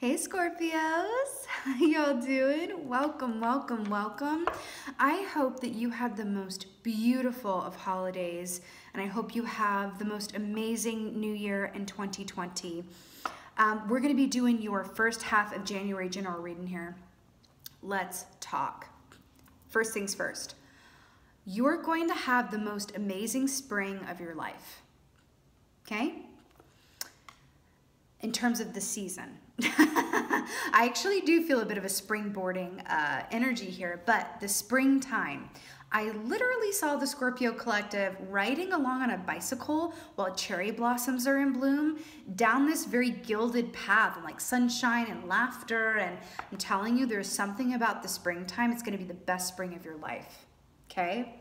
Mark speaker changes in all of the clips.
Speaker 1: Hey Scorpios, how y'all doing? Welcome, welcome, welcome. I hope that you had the most beautiful of holidays and I hope you have the most amazing new year in 2020. Um, we're going to be doing your first half of January general reading here. Let's talk. First things first, you're going to have the most amazing spring of your life. Okay? In terms of the season. I actually do feel a bit of a springboarding uh, energy here, but the springtime. I literally saw the Scorpio Collective riding along on a bicycle while cherry blossoms are in bloom down this very gilded path like sunshine and laughter. And I'm telling you, there's something about the springtime. It's going to be the best spring of your life. Okay?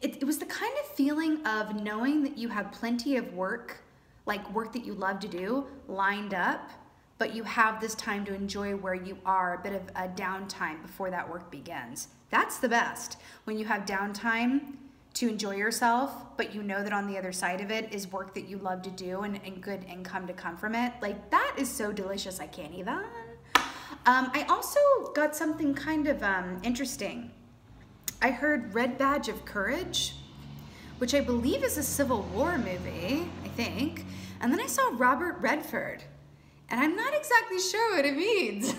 Speaker 1: It, it was the kind of feeling of knowing that you have plenty of work, like work that you love to do, lined up but you have this time to enjoy where you are, a bit of a downtime before that work begins. That's the best. When you have downtime to enjoy yourself, but you know that on the other side of it is work that you love to do and, and good income to come from it. Like that is so delicious, I can't even. Um, I also got something kind of um, interesting. I heard Red Badge of Courage, which I believe is a Civil War movie, I think. And then I saw Robert Redford and I'm not exactly sure what it means.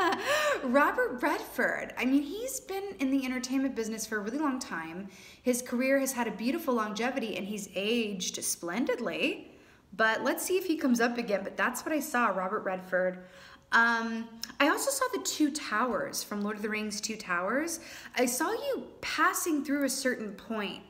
Speaker 1: Robert Redford, I mean, he's been in the entertainment business for a really long time. His career has had a beautiful longevity and he's aged splendidly. But let's see if he comes up again. But that's what I saw, Robert Redford. Um, I also saw the Two Towers from Lord of the Rings Two Towers. I saw you passing through a certain point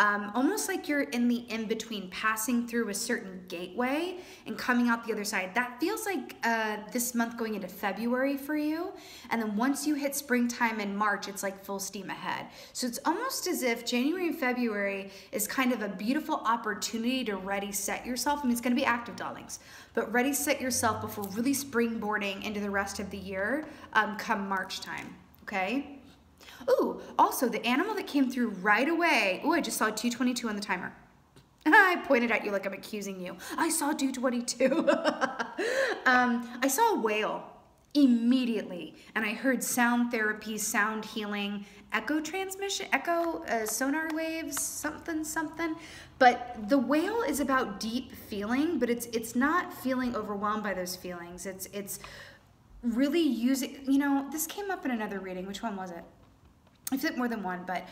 Speaker 1: um, almost like you're in the in between, passing through a certain gateway and coming out the other side. That feels like uh, this month going into February for you. And then once you hit springtime in March, it's like full steam ahead. So it's almost as if January and February is kind of a beautiful opportunity to ready set yourself. I mean, it's going to be active, darlings, but ready set yourself before really springboarding into the rest of the year um, come March time. Okay. Also the animal that came through right away. oh, I just saw 222 on the timer. I pointed at you like I'm accusing you. I saw 222. um, I saw a whale immediately and I heard sound therapy, sound healing, echo transmission, echo uh, sonar waves, something, something. But the whale is about deep feeling, but it's it's not feeling overwhelmed by those feelings. It's it's really using, you know, this came up in another reading. Which one was it? I feel like more than one, but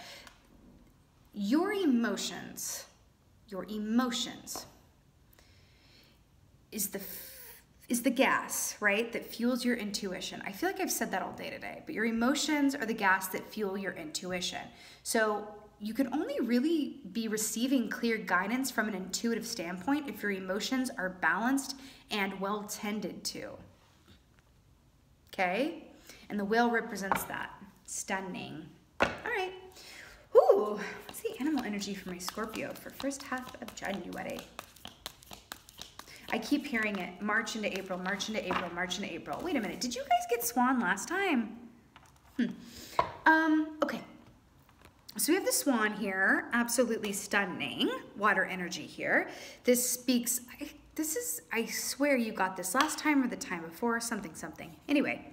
Speaker 1: your emotions, your emotions is the is the gas, right, that fuels your intuition. I feel like I've said that all day today, but your emotions are the gas that fuel your intuition. So you can only really be receiving clear guidance from an intuitive standpoint if your emotions are balanced and well tended to. Okay? And the whale represents that. Stunning. All right. Ooh, what's the animal energy for my Scorpio for first half of January? I keep hearing it, March into April, March into April, March into April. Wait a minute, did you guys get Swan last time? Hmm. Um, okay. So we have the swan here, absolutely stunning water energy here. This speaks, I, this is, I swear you got this last time or the time before, something, something. Anyway,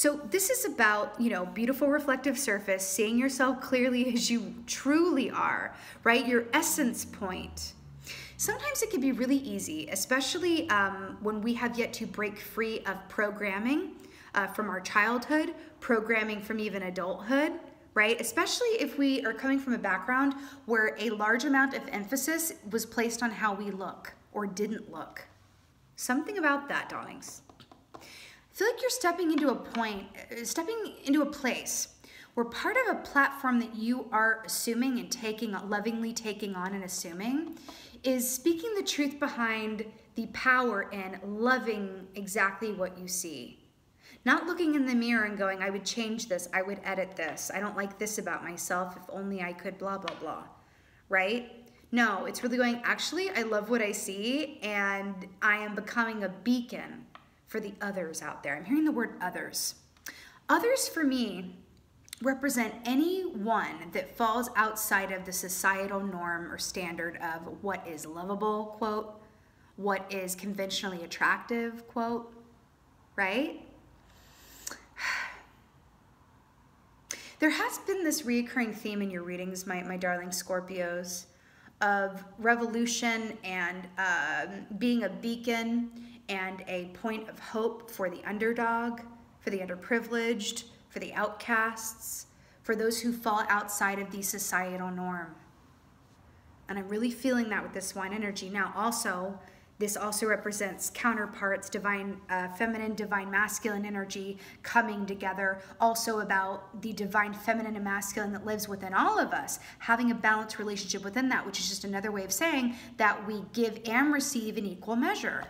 Speaker 1: so this is about, you know, beautiful reflective surface, seeing yourself clearly as you truly are, right? Your essence point. Sometimes it can be really easy, especially um, when we have yet to break free of programming uh, from our childhood, programming from even adulthood, right? Especially if we are coming from a background where a large amount of emphasis was placed on how we look or didn't look. Something about that, darlings feel like you're stepping into a point, uh, stepping into a place where part of a platform that you are assuming and taking, lovingly taking on and assuming, is speaking the truth behind the power in loving exactly what you see. Not looking in the mirror and going, I would change this, I would edit this, I don't like this about myself, if only I could, blah, blah, blah, right? No, it's really going, actually, I love what I see, and I am becoming a beacon for the others out there. I'm hearing the word others. Others for me represent anyone that falls outside of the societal norm or standard of what is lovable, quote, what is conventionally attractive, quote. right? There has been this reoccurring theme in your readings, my, my darling Scorpios, of revolution and um, being a beacon and a point of hope for the underdog, for the underprivileged, for the outcasts, for those who fall outside of the societal norm. And I'm really feeling that with this swan energy. Now, also, this also represents counterparts, divine uh, feminine, divine masculine energy coming together. Also about the divine feminine and masculine that lives within all of us, having a balanced relationship within that, which is just another way of saying that we give and receive in equal measure,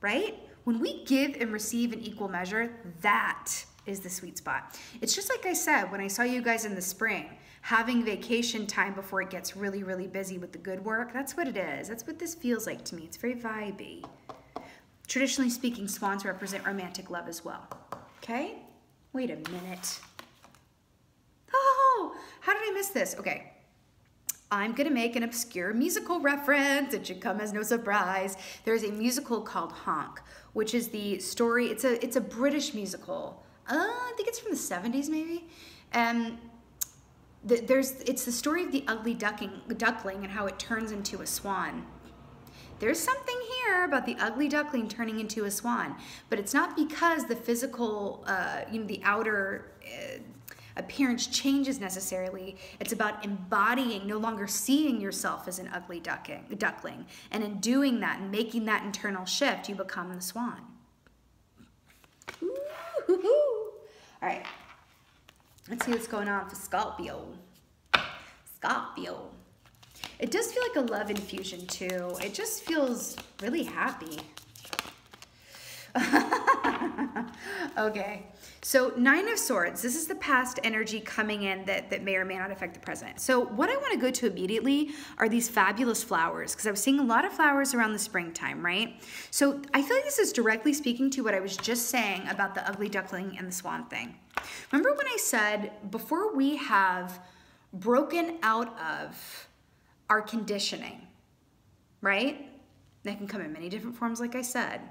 Speaker 1: right? When we give and receive in equal measure, that is the sweet spot. It's just like I said when I saw you guys in the spring having vacation time before it gets really, really busy with the good work. That's what it is. That's what this feels like to me. It's very vibey. Traditionally speaking, swans represent romantic love as well. Okay? Wait a minute. Oh, how did I miss this? Okay. I'm to make an obscure musical reference. It should come as no surprise. There's a musical called Honk, which is the story. It's a it's a British musical. Uh, I think it's from the 70s maybe. Um, the, there's it's the story of the ugly ducking, duckling and how it turns into a swan. There's something here about the ugly duckling turning into a swan, but it's not because the physical, uh, you know, the outer uh, appearance changes necessarily. It's about embodying, no longer seeing yourself as an ugly ducking, duckling, and in doing that and making that internal shift, you become the swan. Ooh, All right. Let's see what's going on for Scorpio. Scorpio. It does feel like a love infusion too. It just feels really happy. okay, so Nine of Swords. This is the past energy coming in that, that may or may not affect the present. So what I want to go to immediately are these fabulous flowers because I was seeing a lot of flowers around the springtime, right? So I feel like this is directly speaking to what I was just saying about the ugly duckling and the swan thing. Remember when I said before we have broken out of our conditioning, right? That can come in many different forms, like I said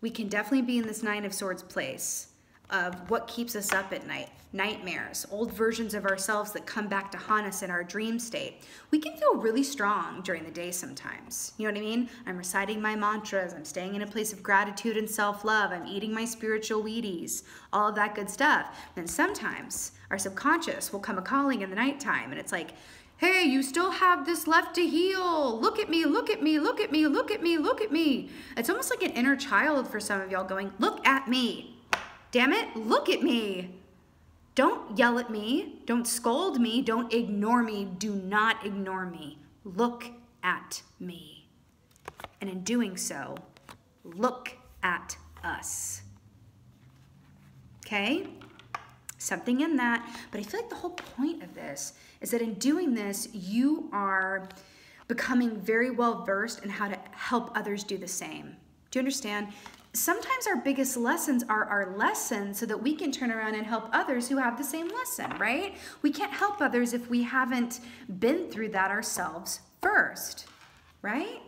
Speaker 1: we can definitely be in this Nine of Swords place of what keeps us up at night, nightmares, old versions of ourselves that come back to haunt us in our dream state. We can feel really strong during the day sometimes. You know what I mean? I'm reciting my mantras, I'm staying in a place of gratitude and self-love, I'm eating my spiritual Wheaties, all of that good stuff. Then sometimes our subconscious will come a calling in the nighttime and it's like, Hey, you still have this left to heal. Look at me, look at me, look at me, look at me, look at me. It's almost like an inner child for some of y'all going, look at me. Damn it, look at me. Don't yell at me. Don't scold me. Don't ignore me. Do not ignore me. Look at me. And in doing so, look at us. Okay? Something in that. But I feel like the whole point of this is that in doing this, you are becoming very well versed in how to help others do the same. Do you understand? Sometimes our biggest lessons are our lessons so that we can turn around and help others who have the same lesson, right? We can't help others if we haven't been through that ourselves first, right?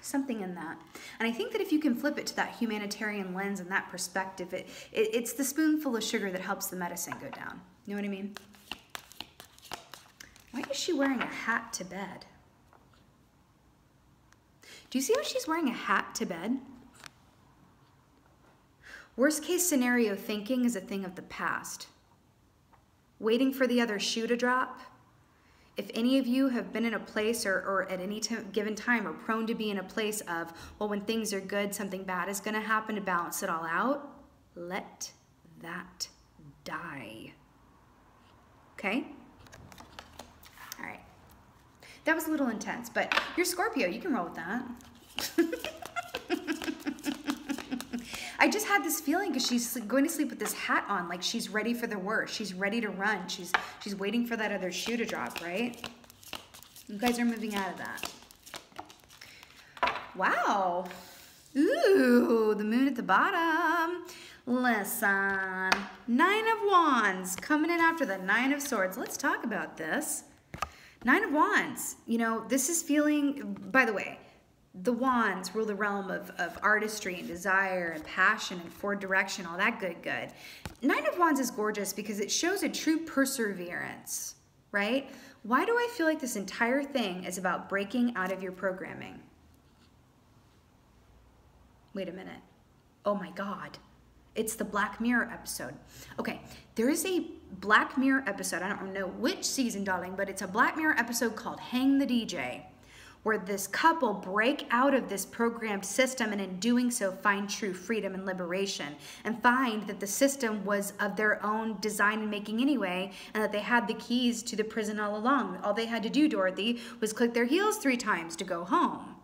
Speaker 1: Something in that. And I think that if you can flip it to that humanitarian lens and that perspective, it, it, it's the spoonful of sugar that helps the medicine go down. You know what I mean? Why is she wearing a hat to bed? Do you see how she's wearing a hat to bed? Worst case scenario thinking is a thing of the past. Waiting for the other shoe to drop. If any of you have been in a place or, or at any given time are prone to be in a place of, well, when things are good, something bad is going to happen to balance it all out, let that die. Okay? All right. That was a little intense, but you're Scorpio. You can roll with that. I just had this feeling because she's going to sleep with this hat on, like she's ready for the worst. She's ready to run. She's she's waiting for that other shoe to drop, right? You guys are moving out of that. Wow. Ooh, the moon at the bottom. Listen, Nine of Wands coming in after the Nine of Swords. Let's talk about this. Nine of Wands, you know, this is feeling, by the way, the wands rule the realm of, of artistry and desire and passion and forward direction, all that good, good. Nine of Wands is gorgeous because it shows a true perseverance, right? Why do I feel like this entire thing is about breaking out of your programming? Wait a minute. Oh my God. It's the Black Mirror episode. Okay, there is a Black Mirror episode. I don't know which season, darling, but it's a Black Mirror episode called Hang the DJ where this couple break out of this programmed system and in doing so find true freedom and liberation and find that the system was of their own design and making anyway and that they had the keys to the prison all along. All they had to do, Dorothy, was click their heels three times to go home.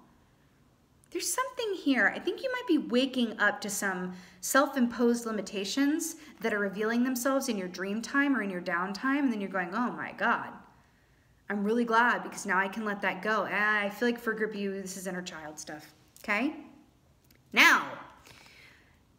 Speaker 1: There's something here. I think you might be waking up to some self-imposed limitations that are revealing themselves in your dream time or in your downtime and then you're going, oh my God, I'm really glad because now I can let that go. I feel like for group you, this is inner child stuff, okay? Now,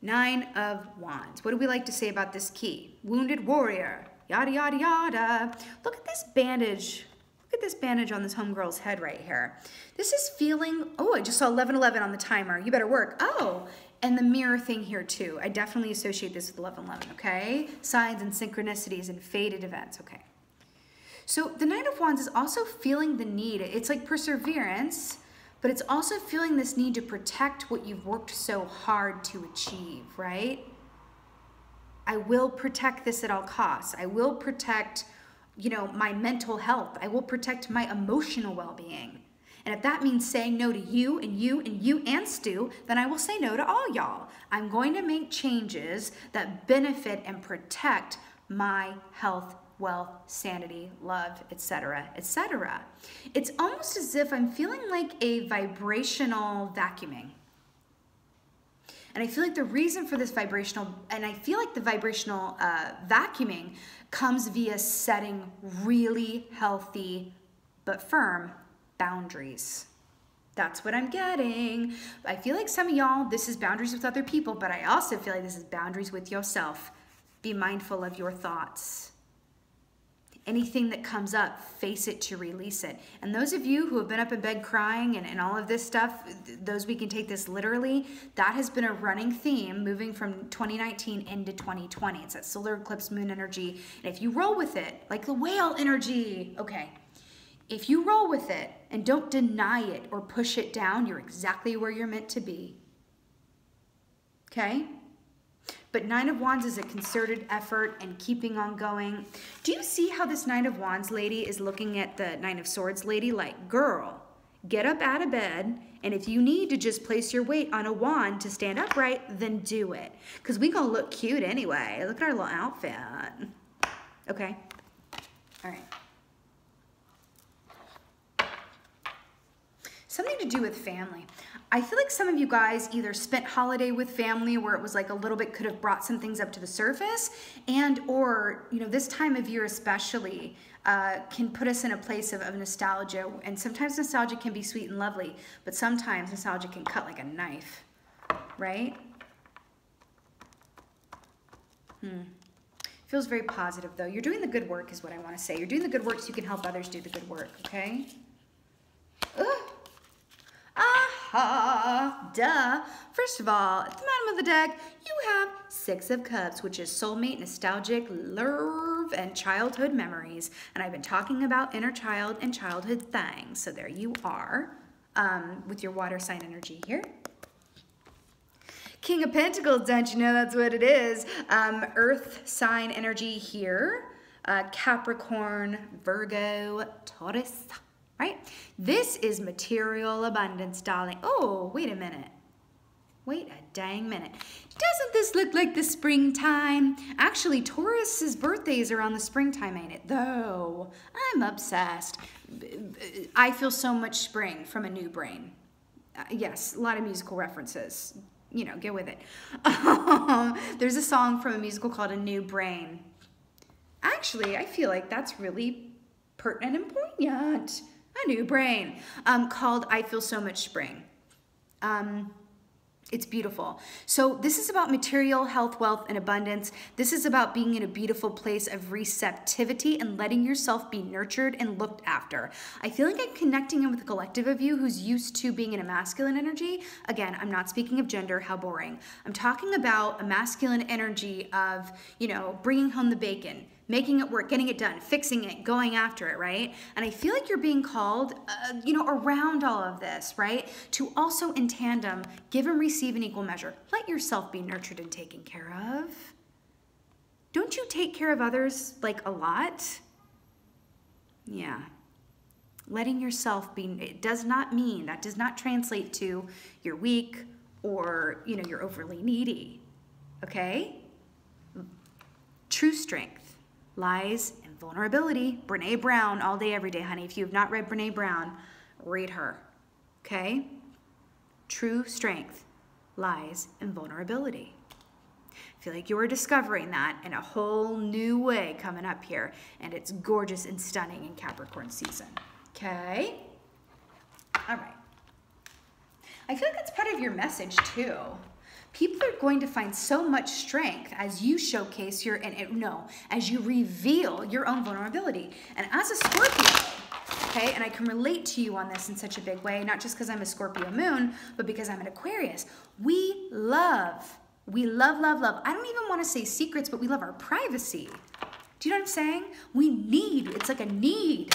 Speaker 1: Nine of Wands. What do we like to say about this key? Wounded warrior, yada, yada, yada. Look at this bandage. Look at this bandage on this homegirl's head right here. This is feeling, oh, I just saw 1111 on the timer. You better work. Oh, and the mirror thing here too. I definitely associate this with 1111, okay? Signs and synchronicities and fated events, okay? So the Knight of Wands is also feeling the need. It's like perseverance, but it's also feeling this need to protect what you've worked so hard to achieve, right? I will protect this at all costs. I will protect, you know, my mental health. I will protect my emotional well-being. And if that means saying no to you and you and you and Stu, then I will say no to all y'all. I'm going to make changes that benefit and protect my health wealth, sanity, love, etc., etc. It's almost as if I'm feeling like a vibrational vacuuming. And I feel like the reason for this vibrational, and I feel like the vibrational uh, vacuuming comes via setting really healthy but firm boundaries. That's what I'm getting. I feel like some of y'all, this is boundaries with other people, but I also feel like this is boundaries with yourself. Be mindful of your thoughts anything that comes up, face it to release it. And those of you who have been up in bed crying and, and all of this stuff, those we can take this literally, that has been a running theme moving from 2019 into 2020. It's that solar eclipse moon energy. And if you roll with it, like the whale energy, okay, if you roll with it and don't deny it or push it down, you're exactly where you're meant to be. Okay? But Nine of Wands is a concerted effort and keeping on going. Do you see how this Nine of Wands lady is looking at the Nine of Swords lady like, girl, get up out of bed, and if you need to just place your weight on a wand to stand upright, then do it. Because we gonna look cute anyway. Look at our little outfit. Okay? All right. Something to do with family. I feel like some of you guys either spent holiday with family where it was like a little bit could have brought some things up to the surface and or, you know, this time of year especially uh, can put us in a place of, of nostalgia. And sometimes nostalgia can be sweet and lovely, but sometimes nostalgia can cut like a knife, right? Hmm. Feels very positive though. You're doing the good work is what I want to say. You're doing the good work so you can help others do the good work, okay? Ugh. Aha, duh. First of all, at the bottom of the deck, you have Six of Cups, which is soulmate, nostalgic, love, and childhood memories. And I've been talking about inner child and childhood things. So there you are um, with your water sign energy here. King of Pentacles, don't you know that's what it is? Um, earth sign energy here. Uh, Capricorn, Virgo, Taurus right? This is material abundance, darling. Oh, wait a minute. Wait a dang minute. Doesn't this look like the springtime? Actually, Taurus's birthdays are on the springtime, ain't it? Though, I'm obsessed. I feel so much spring from a new brain. Uh, yes, a lot of musical references. You know, get with it. there's a song from a musical called A New Brain. Actually, I feel like that's really pertinent and poignant a new brain um, called I Feel So Much Spring. Um, It's beautiful. So, this is about material health, wealth, and abundance. This is about being in a beautiful place of receptivity and letting yourself be nurtured and looked after. I feel like I'm connecting in with a collective of you who's used to being in a masculine energy. Again, I'm not speaking of gender, how boring. I'm talking about a masculine energy of, you know, bringing home the bacon making it work, getting it done, fixing it, going after it, right? And I feel like you're being called, uh, you know, around all of this, right? To also in tandem give and receive in equal measure. Let yourself be nurtured and taken care of. Don't you take care of others like a lot? Yeah. Letting yourself be, it does not mean, that does not translate to you're weak or, you know, you're overly needy. Okay? True strength lies, and vulnerability. Brene Brown, all day, every day, honey. If you have not read Brene Brown, read her. Okay? True strength lies in vulnerability. I feel like you are discovering that in a whole new way coming up here, and it's gorgeous and stunning in Capricorn season. Okay? All right. I feel like that's part of your message too people are going to find so much strength as you showcase your and no as you reveal your own vulnerability. And as a scorpio okay and i can relate to you on this in such a big way not just because i'm a scorpio moon but because i'm an aquarius. We love we love love love. I don't even want to say secrets but we love our privacy. Do you know what i'm saying? We need it's like a need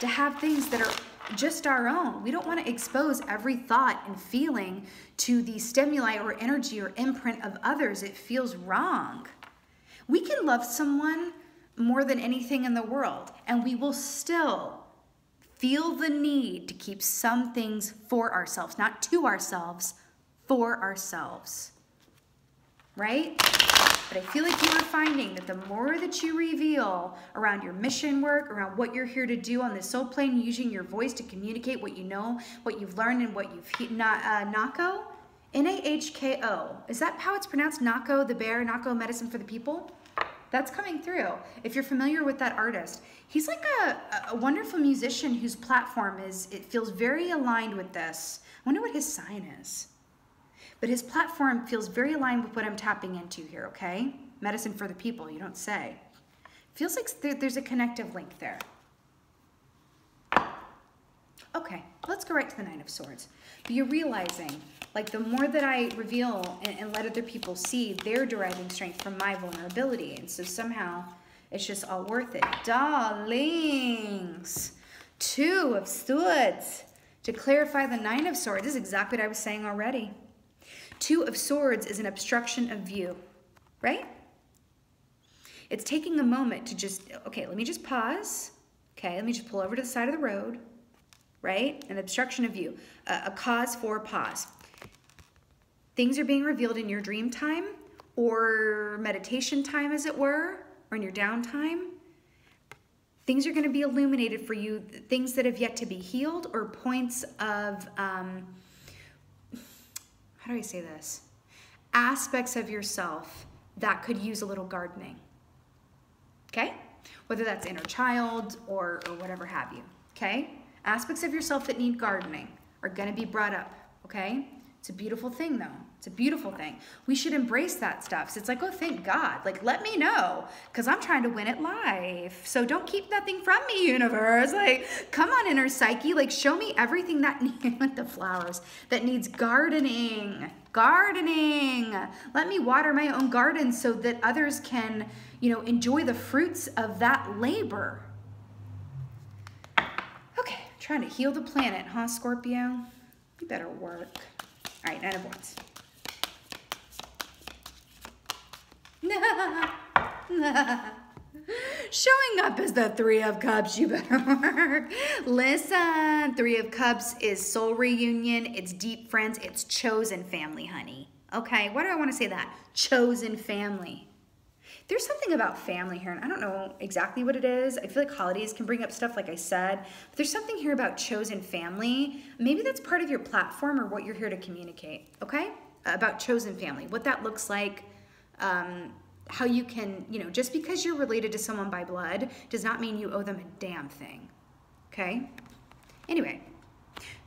Speaker 1: to have things that are just our own. We don't want to expose every thought and feeling to the stimuli or energy or imprint of others. It feels wrong. We can love someone more than anything in the world, and we will still feel the need to keep some things for ourselves, not to ourselves, for ourselves. Right? But I feel like you are finding that the more that you reveal around your mission work, around what you're here to do on the soul plane, using your voice to communicate what you know, what you've learned, and what you've not uh, Nahko. Is that how it's pronounced? Nahko, the bear, Nahko medicine for the people? That's coming through. If you're familiar with that artist, he's like a, a wonderful musician whose platform is, it feels very aligned with this. I wonder what his sign is. But his platform feels very aligned with what I'm tapping into here, okay? Medicine for the people, you don't say. Feels like there's a connective link there. Okay, let's go right to the Nine of Swords. But you're realizing, like the more that I reveal and, and let other people see, they're deriving strength from my vulnerability. And so somehow it's just all worth it. Darlings, Two of Swords. To clarify the Nine of Swords, this is exactly what I was saying already. Two of Swords is an obstruction of view, right? It's taking a moment to just, okay, let me just pause. Okay, let me just pull over to the side of the road, right? An obstruction of view, a, a cause for pause. Things are being revealed in your dream time or meditation time, as it were, or in your downtime. Things are going to be illuminated for you, things that have yet to be healed or points of um, how do I say this? Aspects of yourself that could use a little gardening. Okay? Whether that's inner child or, or whatever have you. Okay? Aspects of yourself that need gardening are going to be brought up. Okay? It's a beautiful thing, though. It's a beautiful thing. We should embrace that stuff. So it's like, oh, thank God. Like, let me know because I'm trying to win at life. So don't keep nothing from me, universe. Like, come on, inner psyche. Like, show me everything that needs the flowers that needs gardening. Gardening. Let me water my own garden so that others can, you know, enjoy the fruits of that labor. Okay, trying to heal the planet, huh, Scorpio? You better work. All right, nine of wands. Showing up as the Three of Cups, you better work. Listen, Three of Cups is soul reunion, it's deep friends, it's chosen family, honey. Okay, why do I want to say that? Chosen family. There's something about family here, and I don't know exactly what it is. I feel like holidays can bring up stuff, like I said, but there's something here about chosen family. Maybe that's part of your platform or what you're here to communicate, okay? About chosen family, what that looks like, um, how you can, you know, just because you're related to someone by blood does not mean you owe them a damn thing, okay? Anyway,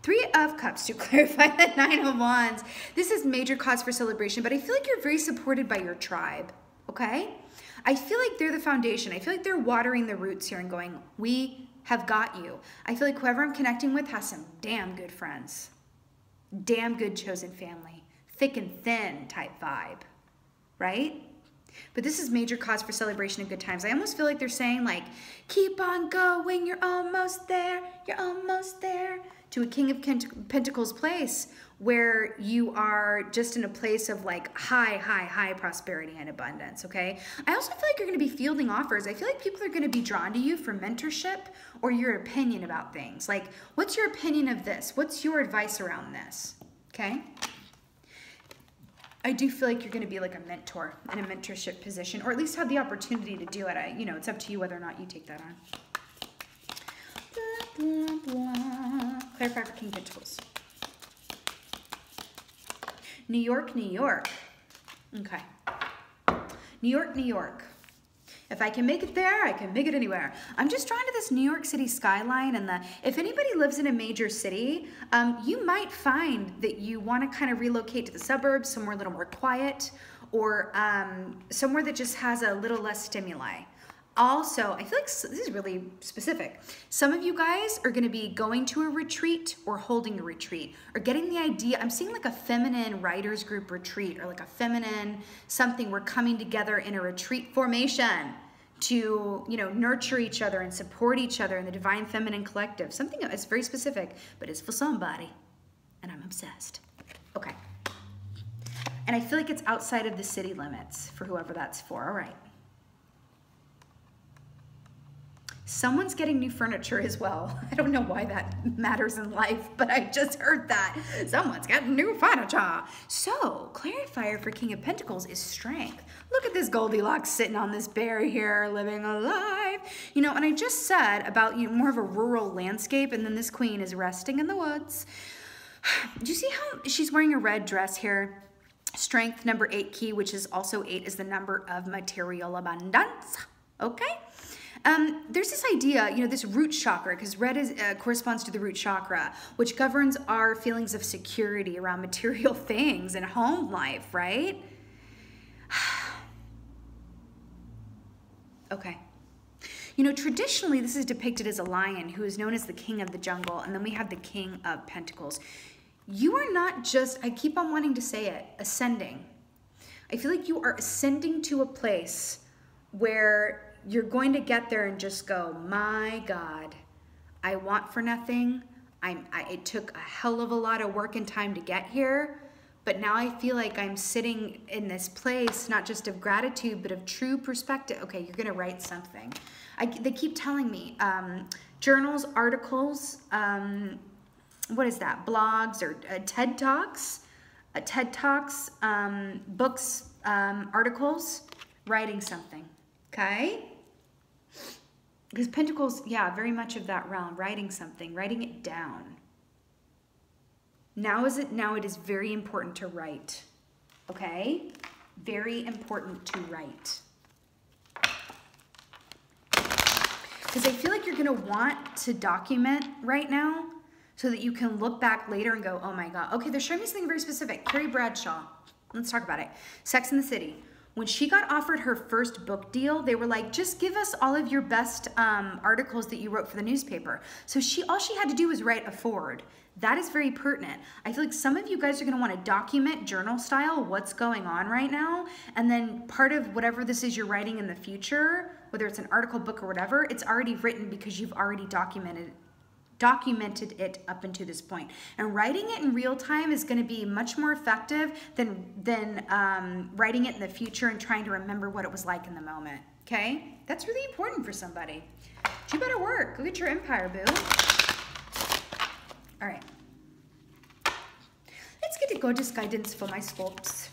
Speaker 1: Three of Cups to clarify the Nine of Wands. This is major cause for celebration, but I feel like you're very supported by your tribe, okay? I feel like they're the foundation. I feel like they're watering the roots here and going, we have got you. I feel like whoever I'm connecting with has some damn good friends, damn good chosen family, thick and thin type vibe, right? But this is major cause for celebration and good times. I almost feel like they're saying like, keep on going, you're almost there, you're almost there. To a King of Pentacles place where you are just in a place of like high, high, high prosperity and abundance, okay? I also feel like you're gonna be fielding offers. I feel like people are gonna be drawn to you for mentorship or your opinion about things. Like, what's your opinion of this? What's your advice around this, okay? I do feel like you're going to be like a mentor in a mentorship position, or at least have the opportunity to do it. I, you know, it's up to you whether or not you take that on. Blah, blah, blah. Clarify for King Pentacles. New York, New York. Okay. New York, New York. If I can make it there, I can make it anywhere. I'm just drawn to this New York City skyline and the, if anybody lives in a major city, um, you might find that you want to kind of relocate to the suburbs, somewhere a little more quiet, or um, somewhere that just has a little less stimuli. Also, I feel like this is really specific. Some of you guys are gonna be going to a retreat or holding a retreat or getting the idea. I'm seeing like a feminine writers group retreat or like a feminine something. We're coming together in a retreat formation to you know nurture each other and support each other in the divine feminine collective something that's very specific but it's for somebody and i'm obsessed okay and i feel like it's outside of the city limits for whoever that's for all right Someone's getting new furniture as well. I don't know why that matters in life, but I just heard that. Someone's getting new furniture. So, clarifier for King of Pentacles is strength. Look at this Goldilocks sitting on this bear here, living alive. You know, and I just said about you know, more of a rural landscape, and then this queen is resting in the woods. Do you see how she's wearing a red dress here? Strength number eight key, which is also eight, is the number of material abundance. Okay? Um, there's this idea, you know, this root chakra, because red is, uh, corresponds to the root chakra, which governs our feelings of security around material things and home life, right? okay. You know, traditionally, this is depicted as a lion who is known as the king of the jungle, and then we have the king of pentacles. You are not just, I keep on wanting to say it, ascending. I feel like you are ascending to a place where you're going to get there and just go, my God, I want for nothing. I'm, I, it took a hell of a lot of work and time to get here, but now I feel like I'm sitting in this place, not just of gratitude, but of true perspective. Okay, you're gonna write something. I, they keep telling me um, journals, articles, um, what is that, blogs or uh, TED Talks, uh, TED Talks, um, books, um, articles, writing something, okay? Because Pentacles, yeah, very much of that realm, writing something, writing it down. Now is it now it is very important to write. Okay? Very important to write. Because I feel like you're gonna want to document right now so that you can look back later and go, oh my God. Okay, they're showing me something very specific. Carrie Bradshaw. Let's talk about it. Sex in the City. When she got offered her first book deal, they were like, just give us all of your best um, articles that you wrote for the newspaper. So she, all she had to do was write a foreword. That is very pertinent. I feel like some of you guys are gonna wanna document journal style what's going on right now. And then part of whatever this is you're writing in the future, whether it's an article, book, or whatever, it's already written because you've already documented documented it up until this point. And writing it in real time is going to be much more effective than, than um, writing it in the future and trying to remember what it was like in the moment. Okay? That's really important for somebody. You better work. Go get your empire, boo. All right. Let's get a gorgeous guidance for my sculpts.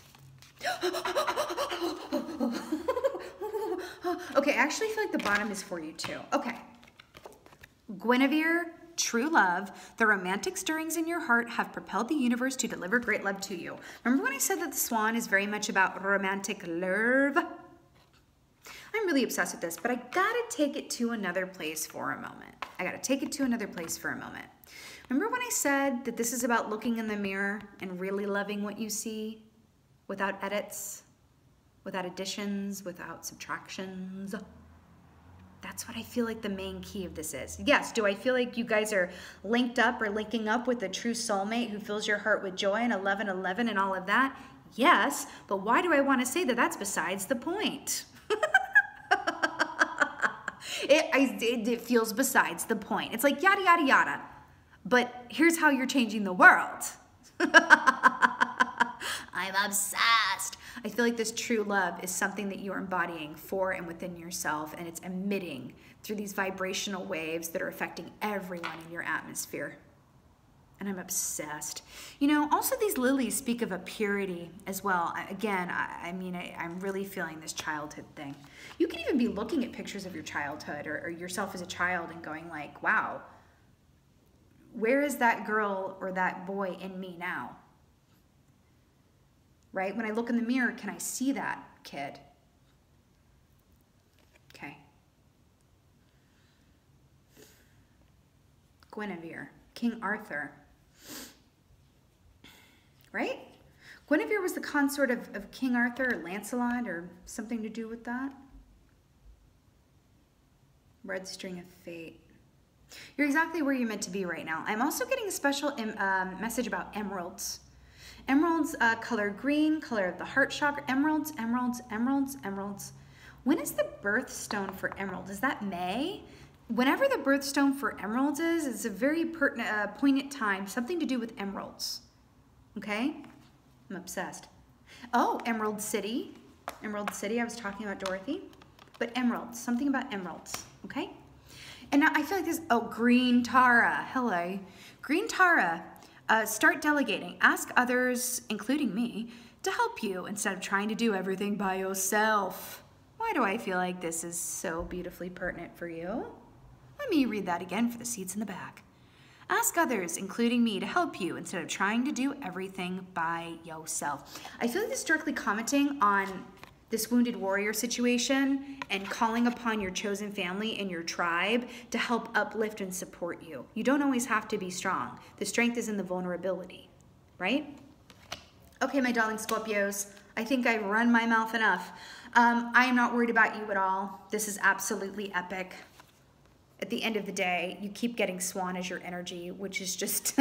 Speaker 1: okay, I actually feel like the bottom is for you too. Okay. Guinevere true love, the romantic stirrings in your heart have propelled the universe to deliver great love to you. Remember when I said that the swan is very much about romantic love? I'm really obsessed with this, but I gotta take it to another place for a moment. I gotta take it to another place for a moment. Remember when I said that this is about looking in the mirror and really loving what you see without edits, without additions, without subtractions? That's what I feel like the main key of this is. Yes, do I feel like you guys are linked up or linking up with a true soulmate who fills your heart with joy and 11 11 and all of that? Yes, but why do I want to say that that's besides the point? it, I, it, it feels besides the point. It's like yada, yada, yada. But here's how you're changing the world. I'm obsessed. I feel like this true love is something that you're embodying for and within yourself, and it's emitting through these vibrational waves that are affecting everyone in your atmosphere. And I'm obsessed. You know, also these lilies speak of a purity as well. Again, I, I mean, I, am really feeling this childhood thing. You can even be looking at pictures of your childhood or, or yourself as a child and going like, wow, where is that girl or that boy in me now? Right? When I look in the mirror, can I see that kid? Okay. Guinevere, King Arthur. Right? Guinevere was the consort of, of King Arthur or Lancelot or something to do with that. Red string of fate. You're exactly where you're meant to be right now. I'm also getting a special um, message about emeralds. Emeralds, uh, color green, color of the heart chakra. Emeralds, emeralds, emeralds, emeralds. When is the birthstone for emerald? Is that May? Whenever the birthstone for emeralds is, it's a very pertinent, uh, poignant time, something to do with emeralds. Okay? I'm obsessed. Oh, Emerald City. Emerald City, I was talking about Dorothy. But emeralds, something about emeralds, okay? And now I feel like this, oh, Green Tara, hello. Green Tara, uh, start delegating. Ask others, including me, to help you instead of trying to do everything by yourself. Why do I feel like this is so beautifully pertinent for you? Let me read that again for the seats in the back. Ask others, including me, to help you instead of trying to do everything by yourself. I feel like this is directly commenting on this wounded warrior situation and calling upon your chosen family and your tribe to help uplift and support you. You don't always have to be strong. The strength is in the vulnerability, right? Okay, my darling Scorpios, I think I've run my mouth enough. Um, I am not worried about you at all. This is absolutely epic at the end of the day, you keep getting swan as your energy, which is just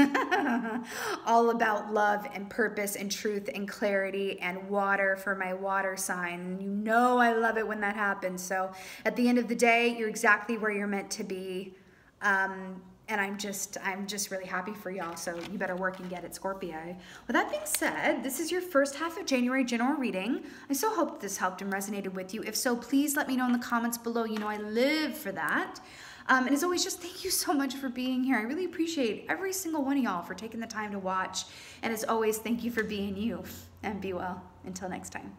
Speaker 1: all about love and purpose and truth and clarity and water for my water sign. You know I love it when that happens. So at the end of the day, you're exactly where you're meant to be. Um, and I'm just, I'm just really happy for y'all. So you better work and get it, Scorpio. With that being said, this is your first half of January general reading. I so hope this helped and resonated with you. If so, please let me know in the comments below. You know I live for that. Um, and as always, just thank you so much for being here. I really appreciate every single one of y'all for taking the time to watch. And as always, thank you for being you. And be well. Until next time.